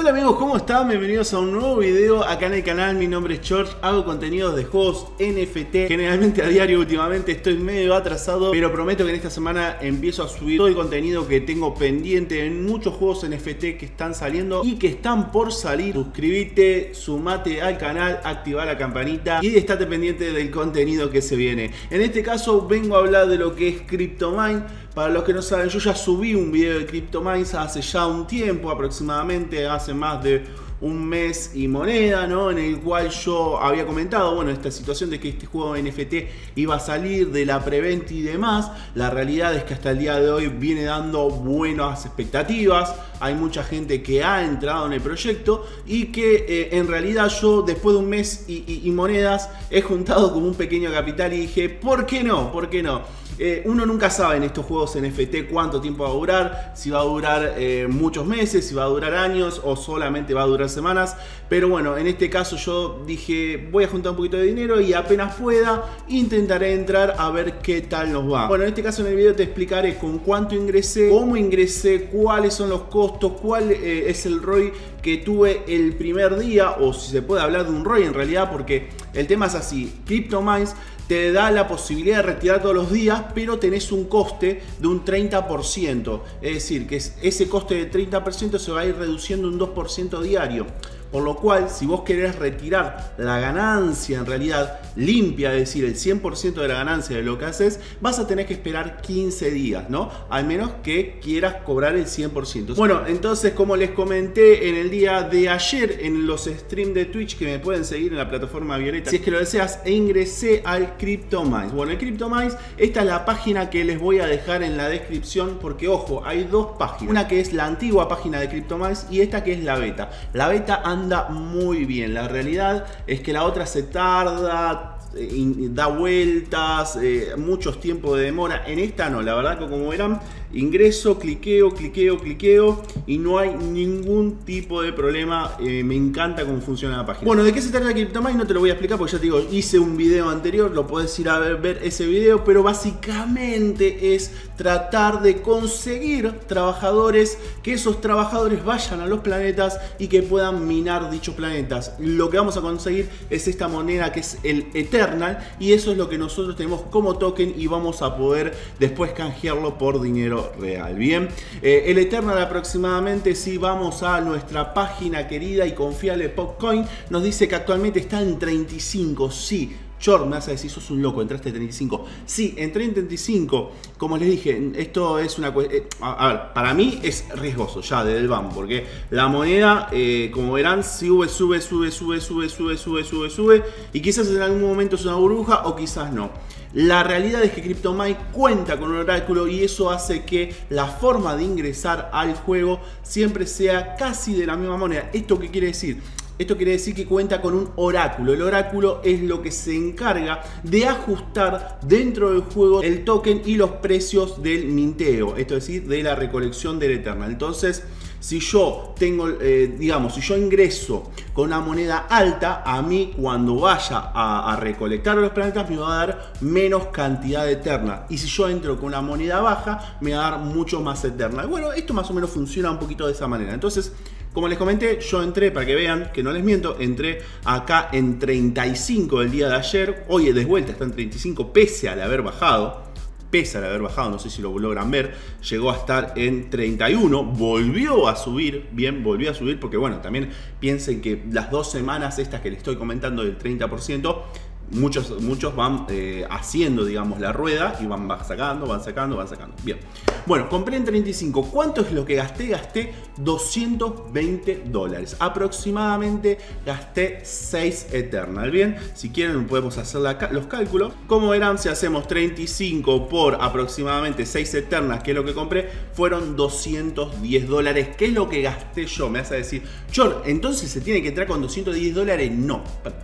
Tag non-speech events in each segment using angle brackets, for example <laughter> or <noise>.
Hola amigos, ¿cómo están? Bienvenidos a un nuevo video acá en el canal. Mi nombre es George, hago contenidos de juegos NFT. Generalmente a diario últimamente estoy medio atrasado, pero prometo que en esta semana empiezo a subir todo el contenido que tengo pendiente en muchos juegos NFT que están saliendo y que están por salir. Suscríbete, sumate al canal, activa la campanita y estate pendiente del contenido que se viene. En este caso vengo a hablar de lo que es CryptoMine para los que no saben, yo ya subí un video de CryptoMines hace ya un tiempo, aproximadamente hace más de un mes y moneda, ¿no? En el cual yo había comentado, bueno, esta situación de que este juego NFT iba a salir de la preventa y demás. La realidad es que hasta el día de hoy viene dando buenas expectativas. Hay mucha gente que ha entrado en el proyecto y que eh, en realidad yo después de un mes y, monedas he juntado como un pequeño capital y dije, ¿por qué no? ¿Por qué no? Eh, uno nunca sabe en estos juegos NFT cuánto tiempo va a durar, si va a durar eh, muchos meses, si va a durar años o solamente va a durar semanas. Pero bueno, en este caso yo dije, voy a juntar un poquito de dinero y apenas pueda, intentaré entrar a ver qué tal nos va. Bueno, en este caso en el video te explicaré con cuánto ingresé, cómo ingresé, cuáles son los costos, cuál eh, es el ROI que tuve el primer día, o si se puede hablar de un ROI en realidad, porque el tema es así, CryptoMines te da la posibilidad de retirar todos los días, pero tenés un coste de un 30%. Es decir, que ese coste de 30% se va a ir reduciendo un 2% diario. Por lo cual, si vos querés retirar la ganancia en realidad limpia, es decir, el 100% de la ganancia de lo que haces, vas a tener que esperar 15 días, ¿no? Al menos que quieras cobrar el 100%. Bueno, entonces, como les comenté en el día de ayer en los streams de Twitch que me pueden seguir en la plataforma Violeta, si es que lo deseas, e ingresé al CryptoMines. Bueno, el CryptoMines, esta es la página que les voy a dejar en la descripción porque, ojo, hay dos páginas. Una que es la antigua página de CryptoMines y esta que es la beta. La beta anda muy bien. La realidad es que la otra se tarda, da vueltas, eh, muchos tiempos de demora. En esta no, la verdad que como verán, ingreso, cliqueo, cliqueo, cliqueo y no hay ningún tipo de problema. Eh, me encanta cómo funciona la página. Bueno, ¿de qué se trata CryptoMine? No te lo voy a explicar porque ya te digo, hice un video anterior, lo puedes ir a ver, ese video, pero básicamente es tratar de conseguir trabajadores, que esos trabajadores vayan a los planetas y que puedan minar dichos planetas. Lo que vamos a conseguir es esta moneda que es el Eternal y eso es lo que nosotros tenemos como token y vamos a poder después canjearlo por dinero real. Bien, eh, el Eternal aproximadamente, si vamos a nuestra página querida y confiable Popcoin, nos dice que actualmente está en 35, sí. Chor, me a decir, sos un loco, entraste en 35. Sí, entré en 35. Como les dije, esto es una eh, A ver, para mí es riesgoso ya desde el BAM, porque la moneda, eh, como verán, sube, sube, sube, sube, sube, sube, sube, sube, sube. Y quizás en algún momento es una burbuja o quizás no. La realidad es que CryptoMine cuenta con un oráculo y eso hace que la forma de ingresar al juego siempre sea casi de la misma moneda. ¿Esto qué quiere decir? Esto quiere decir que cuenta con un oráculo. El oráculo es lo que se encarga de ajustar dentro del juego el token y los precios del minteo. Esto es decir, de la recolección del Eternal. Entonces, si yo tengo, eh, digamos, si yo ingreso con una moneda alta, a mí cuando vaya a, recolectar los planetas me va a dar menos cantidad de eterna. Y si yo entro con una moneda baja, me va a dar mucho más eterna. Bueno, esto más o menos funciona un poquito de esa manera. Entonces, como les comenté, yo entré, para que vean que no les miento, entré acá en 35 el día de ayer. Hoy de vuelta está en 35 pese al haber bajado pese al haber bajado, no sé si lo logran ver, llegó a estar en 31, volvió a subir, bien, volvió a subir, porque bueno, también piensen que las dos semanas estas que les estoy comentando del 30%, muchos, muchos van eh, haciendo, digamos, la rueda y van sacando, van sacando, van sacando. Bien. Bueno, compré en 35. ¿Cuánto es lo que gasté? Gasté 220 dólares. Aproximadamente gasté 6 Eternal. Bien, si quieren podemos hacer los cálculos. Como verán, si hacemos 35 por aproximadamente 6 Eternas, que es lo que compré, fueron 210 dólares. ¿Qué es lo que gasté yo? Me vas a decir, Chor, entonces se tiene que entrar con 210 dólares. No,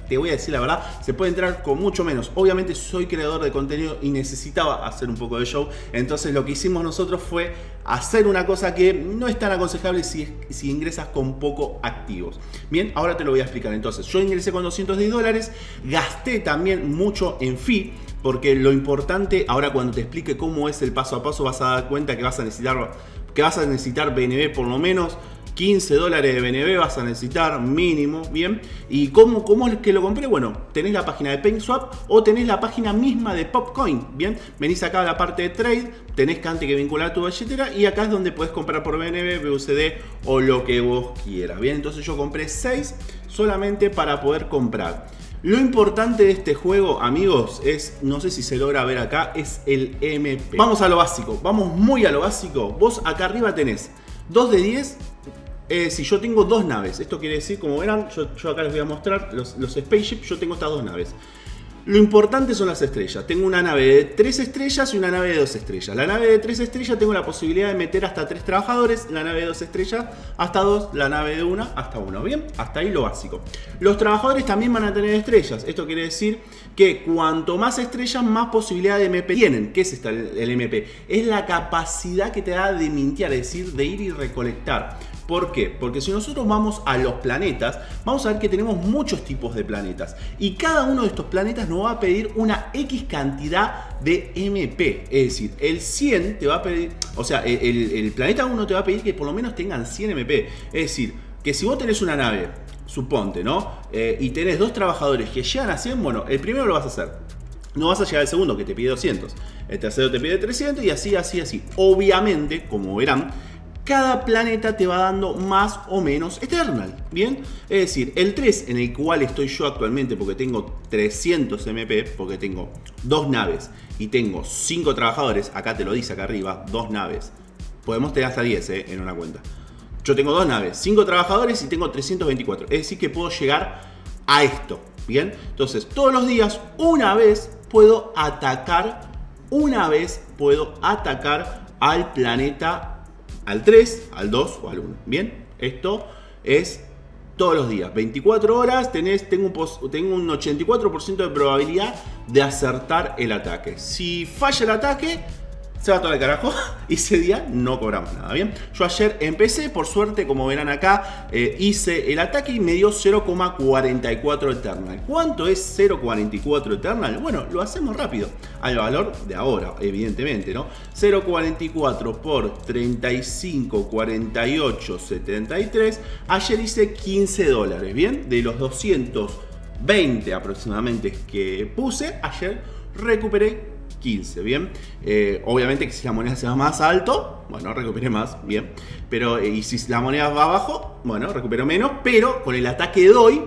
te voy a decir la verdad, se puede entrar con mucho menos. Obviamente soy creador de contenido y necesitaba hacer un poco de show. Entonces lo que hicimos nosotros fue hacer una cosa que no es tan aconsejable si, si ingresas con poco activos. Bien, ahora te lo voy a explicar. Entonces yo ingresé con 210 dólares, gasté también mucho en fee porque lo importante, ahora cuando te explique cómo es el paso a paso, vas a dar cuenta que vas a necesitar, que vas a necesitar BNB por lo menos 15 dólares de BNB vas a necesitar mínimo, ¿bien? ¿Y cómo, cómo es que lo compré? Bueno, tenés la página de PaintSwap o tenés la página misma de Popcoin, ¿bien? Venís acá a la parte de trade, tenés Cante que vincular tu billetera y acá es donde puedes comprar por BNB, BUCD o lo que vos quieras, ¿bien? Entonces yo compré 6 solamente para poder comprar. Lo importante de este juego, amigos, es, no sé si se logra ver acá, es el MP. Vamos a lo básico, vamos muy a lo básico. Vos acá arriba tenés 2 de 10 eh, si yo tengo dos naves, esto quiere decir, como verán, yo, acá les voy a mostrar los, los spaceships, yo tengo estas dos naves. Lo importante son las estrellas. Tengo una nave de 3 estrellas y una nave de 2 estrellas. La nave de 3 estrellas tengo la posibilidad de meter hasta 3 trabajadores. La nave de 2 estrellas hasta 2. La nave de 1 hasta 1. Bien, hasta ahí lo básico. Los trabajadores también van a tener estrellas. Esto quiere decir que cuanto más estrellas, más posibilidad de MP tienen. ¿Qué es esta, el MP? Es la capacidad que te da de mintear, es decir, de ir y recolectar. ¿Por qué? Porque si nosotros vamos a los planetas, vamos a ver que tenemos muchos tipos de planetas. Y cada uno de estos planetas nos va a pedir una X cantidad de MP. Es decir, el 100 te va a pedir, o sea, el, planeta 1 te va a pedir que por lo menos tengan 100 MP. Es decir, que si vos tenés una nave, suponte, ¿no? Eh, y tenés dos trabajadores que llegan a 100, bueno, el primero lo vas a hacer. No vas a llegar al segundo que te pide 200. El tercero te pide 300 y así, así, así. Obviamente, como verán, cada planeta te va dando más o menos Eternal, ¿bien? Es decir, el 3 en el cual estoy yo actualmente porque tengo 300 MP, porque tengo dos naves y tengo 5 trabajadores, acá te lo dice acá arriba, dos naves. Podemos tener hasta 10 ¿eh? en una cuenta. Yo tengo dos naves, 5 trabajadores y tengo 324. Es decir, que puedo llegar a esto, ¿bien? Entonces, todos los días, una vez puedo atacar, una vez puedo atacar al planeta al 3, al 2 o al 1. Bien, esto es todos los días. 24 horas, tenés, tengo, un, tengo un 84% de probabilidad de acertar el ataque. Si falla el ataque, se va todo el carajo y <laughs> ese día no cobramos nada, ¿bien? Yo ayer empecé, por suerte, como verán acá, eh, hice el ataque y me dio 0,44 Eternal. ¿Cuánto es 0,44 Eternal? Bueno, lo hacemos rápido, al valor de ahora, evidentemente, ¿no? 0,44 por 35, 48, 73, ayer hice 15 dólares, ¿bien? De los 220 aproximadamente que puse, ayer recuperé 15, ¿bien? Eh, obviamente que si la moneda se va más alto, bueno, recupere más, bien. Pero, eh, y si la moneda va abajo, bueno, recupero menos, pero con el ataque de hoy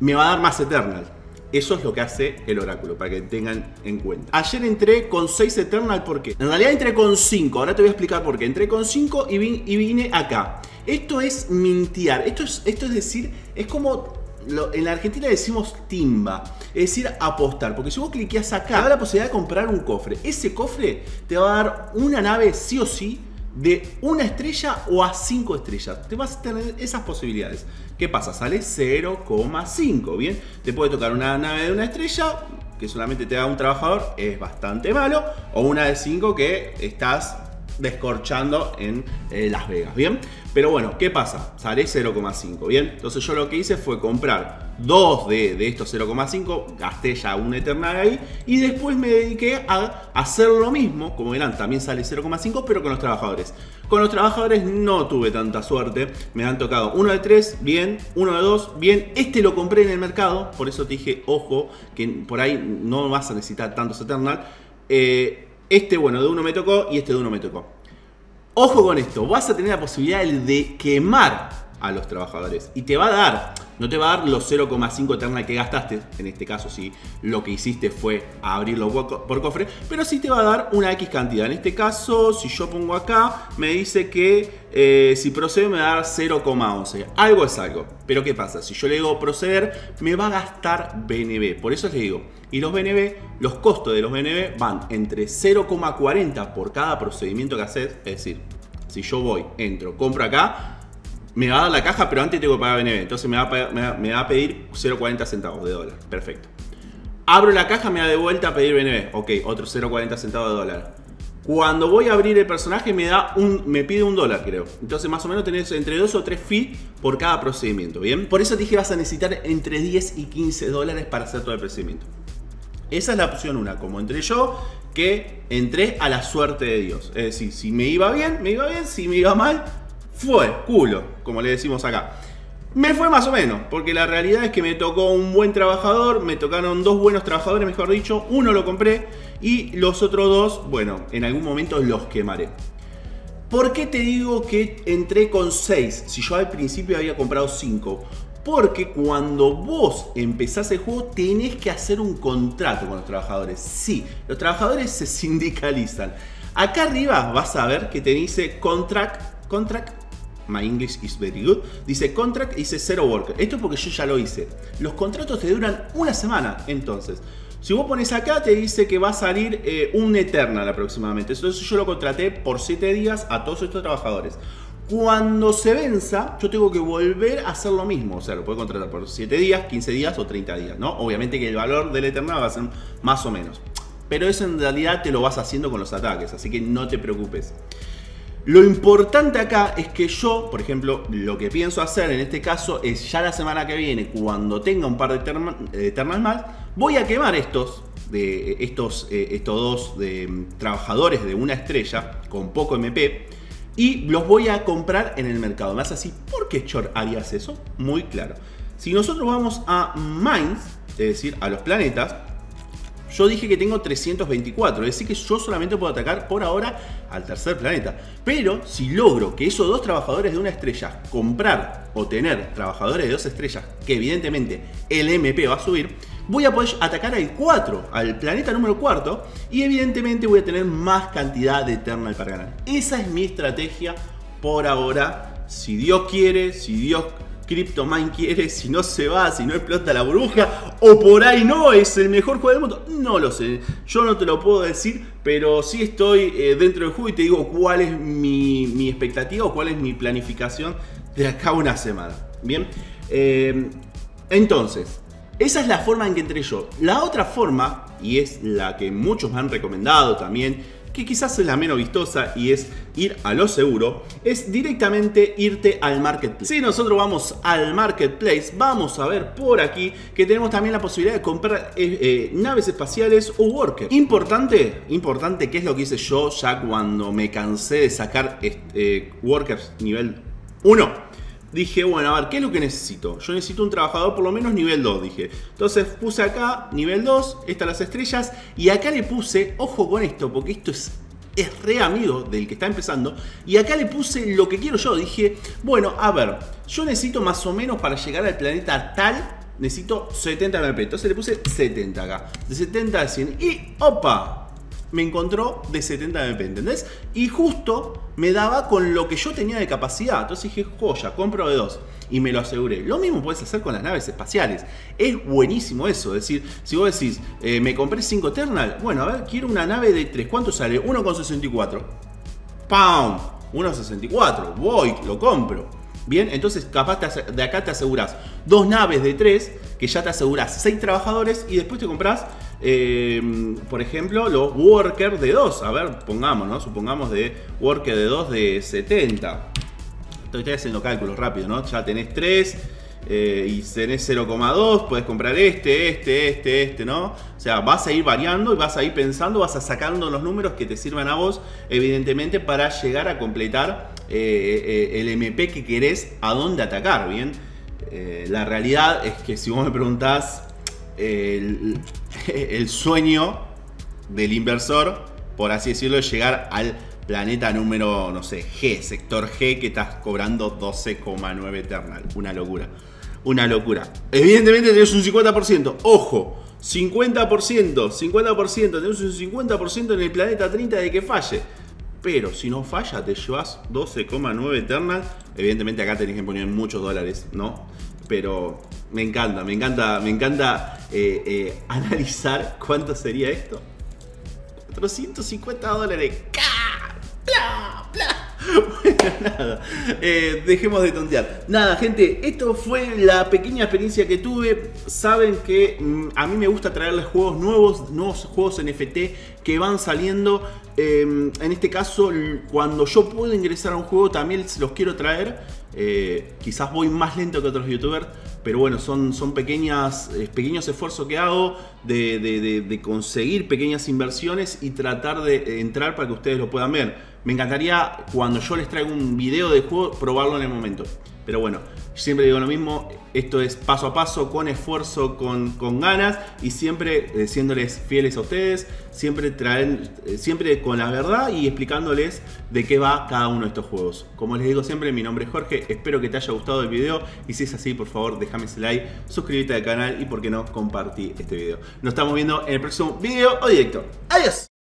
me va a dar más Eternal. Eso es lo que hace el oráculo, para que tengan en cuenta. Ayer entré con 6 Eternal, ¿por qué? En realidad entré con 5, ahora te voy a explicar por qué. Entré con 5 y, y, vine acá. Esto es mintear, esto es, esto es decir, es como en la Argentina decimos timba, es decir, apostar. Porque si vos cliqueas acá, te da la posibilidad de comprar un cofre. Ese cofre te va a dar una nave sí o sí de una estrella o a cinco estrellas. Te vas a tener esas posibilidades. ¿Qué pasa? Sale 0,5, ¿bien? Te puede tocar una nave de una estrella que solamente te da un trabajador, es bastante malo. O una de 5 que estás descorchando en eh, Las Vegas, ¿bien? Pero bueno, ¿qué pasa? Sale 0,5, ¿bien? Entonces yo lo que hice fue comprar dos de, estos 0,5, gasté ya un Eternal ahí y después me dediqué a hacer lo mismo, como verán, también sale 0,5, pero con los trabajadores. Con los trabajadores no tuve tanta suerte, me han tocado uno de 3, bien, uno de 2, bien, este lo compré en el mercado, por eso te dije, ojo, que por ahí no vas a necesitar tantos Eternal. Eh, este, bueno, de uno me tocó y este de uno me tocó. Ojo con esto, vas a tener la posibilidad de quemar a los trabajadores y te va a dar no te va a dar los 0,5 Eternal que gastaste, en este caso si lo que hiciste fue abrirlo por cofre, pero sí te va a dar una X cantidad. En este caso, si yo pongo acá, me dice que eh, si procede me va a dar 0,11. Algo es algo. Pero ¿qué pasa? Si yo le digo proceder, me va a gastar BNB. Por eso les digo, y los BNB, los costos de los BNB van entre 0,40 por cada procedimiento que haces, es decir, si yo voy, entro, compro acá, me va a dar la caja, pero antes tengo que pagar BNB. Entonces me va a, pedir 0,40 centavos de dólar. Perfecto. Abro la caja, me da de vuelta a pedir BNB. Ok, otro 0,40 centavos de dólar. Cuando voy a abrir el personaje me da un, me pide un dólar, creo. Entonces más o menos tenés entre 2 o 3 fees por cada procedimiento, ¿bien? Por eso dije vas a necesitar entre 10 y 15 dólares para hacer todo el procedimiento. Esa es la opción 1, como entré yo, que entré a la suerte de Dios. Es decir, si me iba bien, me iba bien, si me iba mal, fue culo, como le decimos acá. Me fue más o menos, porque la realidad es que me tocó un buen trabajador, me tocaron dos buenos trabajadores, mejor dicho, uno lo compré y los otros dos, bueno, en algún momento los quemaré. ¿Por qué te digo que entré con 6 si yo al principio había comprado 5? Porque cuando vos empezás el juego tenés que hacer un contrato con los trabajadores. Sí, los trabajadores se <laughs> sindicalizan. Acá arriba vas a ver que te dice contract, contract My English is very good. Dice contract, dice zero worker. Esto es porque yo ya lo hice. Los contratos te duran una semana, entonces. Si vos pones acá, te dice que va a salir eh, un Eternal aproximadamente. Entonces yo lo contraté por 7 días a todos estos trabajadores. Cuando se venza, yo tengo que volver a hacer lo mismo. O sea, lo puedo contratar por 7 días, 15 días o 30 días, ¿no? Obviamente que el valor del Eternal va a ser más o menos. Pero eso en realidad te lo vas haciendo con los ataques, así que no te preocupes. Lo importante acá es que yo, por ejemplo, lo que pienso hacer en este caso es ya la semana que viene, cuando tenga un par de Eternal más, voy a quemar estos, de, estos, eh, estos dos de, mm, trabajadores de una estrella con poco MP y los voy a comprar en el mercado. Me hace así, ¿por qué Chor harías eso? Muy claro. Si nosotros vamos a Mines, es decir, a los planetas, yo dije que tengo 324, es decir que yo solamente puedo atacar por ahora al tercer planeta. Pero si logro que esos dos trabajadores de una estrella comprar o tener trabajadores de dos estrellas, que evidentemente el MP va a subir, voy a poder atacar al 4, al planeta número 4, y evidentemente voy a tener más cantidad de Eternal para ganar. Esa es mi estrategia por ahora. Si Dios quiere, si Dios CryptoMine quiere, si no se va, si no explota la burbuja, o por ahí no, es el mejor juego del mundo. No lo sé, yo no te lo puedo decir, pero sí estoy eh, dentro del juego y te digo cuál es mi, expectativa o cuál es mi planificación de acá una semana. Bien, eh, entonces, esa es la forma en que entré yo. La otra forma, y es la que muchos me han recomendado también, que quizás es la menos vistosa y es ir a lo seguro, es directamente irte al marketplace. Si nosotros vamos al marketplace, vamos a ver por aquí que tenemos también la posibilidad de comprar eh, eh, naves espaciales o workers. Importante, importante, ¿qué es lo que hice yo ya cuando me cansé de sacar eh, workers nivel 1? Dije, bueno, a ver, ¿qué es lo que necesito? Yo necesito un trabajador por lo menos nivel 2, dije. Entonces puse acá nivel 2, estas las estrellas, y acá le puse, ojo con esto, porque esto es, es re amigo del que está empezando, y acá le puse lo que quiero yo. Dije, bueno, a ver, yo necesito más o menos para llegar al planeta tal, necesito 70 MP. Entonces le puse 70 acá, de 70 a 100, y opa, me encontró de 70 MP, ¿entendés? Y justo me daba con lo que yo tenía de capacidad. Entonces dije, joya, compro de dos. Y me lo aseguré. Lo mismo puedes hacer con las naves espaciales. Es buenísimo eso. Es decir, si vos decís, eh, me compré 5 Eternal. Bueno, a ver, quiero una nave de 3. ¿Cuánto sale? 1,64. ¡Pam! 1,64. Voy, lo compro. Bien, entonces capaz de acá te aseguras dos naves de 3, que ya te aseguras 6 trabajadores y después te compras Em, por ejemplo, los workers de 2. A ver, pongamos, ¿no? Supongamos de worker de 2 de 70. Estoy, haciendo cálculos rápido, ¿no? Ya tenés 3 eh, y tenés 0,2. Puedes comprar este, este, este, este, ¿no? O sea, vas a ir variando y vas a ir pensando, vas a sacando los números que te sirvan a vos, evidentemente, para llegar a completar eh, eh, el MP que querés a dónde atacar, ¿bien? la realidad es que si vos me preguntás el, <laughs> sueño del inversor, por así decirlo, es llegar al planeta número, no sé, G, sector G, que estás cobrando 12,9 Eternal. Una locura. Una locura. Evidentemente tenés un 50%. Ojo, 50%, 50%, tenés un 50% en el planeta 30 de que falle. Pero si no falla, te llevas 12,9 Eternal. Evidentemente acá tenés que poner muchos dólares, ¿no? Pero me encanta, me encanta, me encanta eh, eh, analizar cuánto sería esto. 450 dólares. ¡Bla! ¡Bla! <laughs> Bueno, nada, eh, dejemos de tontear. Nada, gente, esto fue la pequeña experiencia que tuve. Saben que mm, a mí me gusta traerles juegos nuevos, nuevos juegos NFT que van saliendo. Em, en este caso, cuando yo puedo ingresar a un juego, también los quiero traer. Quizás voy más lento que otros youtubers, pero bueno, son, son pequeñas, eh, pequeños esfuerzos que hago de, conseguir pequeñas inversiones y tratar de entrar para que ustedes lo puedan ver. me encantaría cuando yo les traigo un video de juego probarlo en el momento. Pero bueno, siempre digo lo mismo, esto es paso a paso, con esfuerzo, con, con ganas y siempre eh, siéndoles fieles a ustedes, siempre, traen, eh, siempre con la verdad y explicándoles de qué va cada uno de estos juegos. Como les digo siempre, mi nombre es Jorge, espero que te haya gustado el video y si es así, por favor, déjame ese like, suscríbete al canal y por qué no, compartí este video. Nos estamos viendo en el próximo video o directo. ¡Adiós!